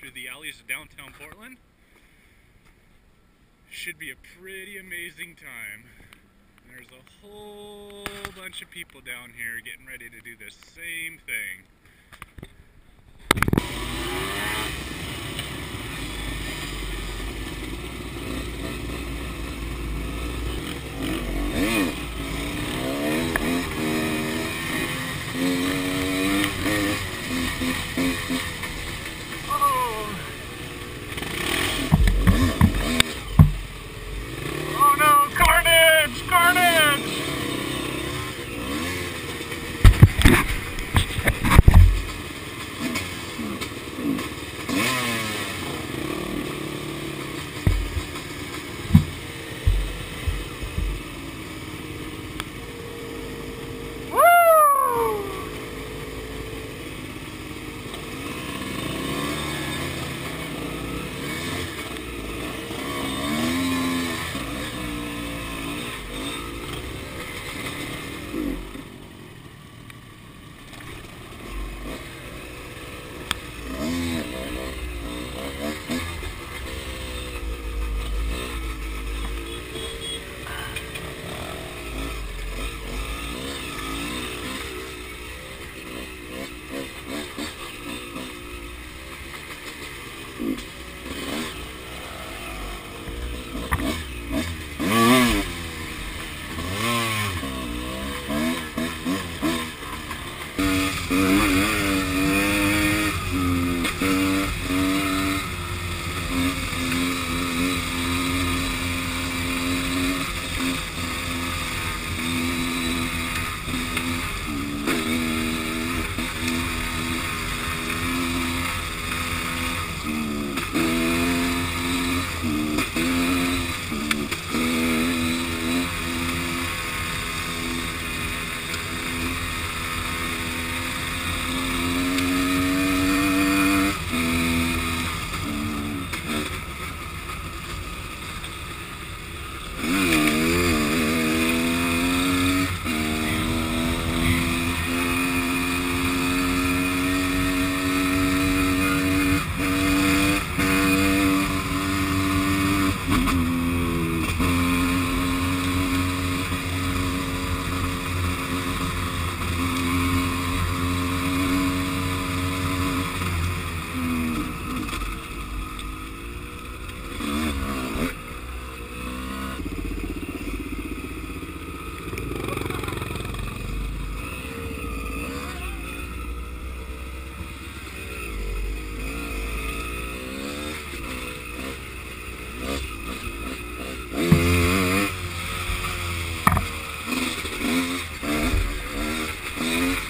GR 165 through the alleys of downtown Portland. Should be a pretty amazing time. There's a whole bunch of people down here getting ready to do the same thing.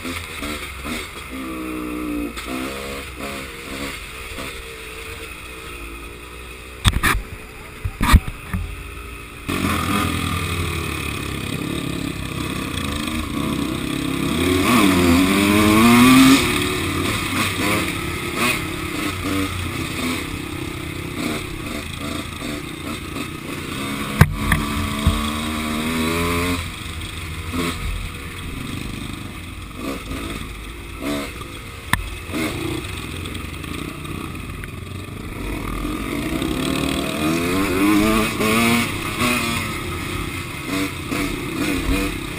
Thank you. Mm-hmm.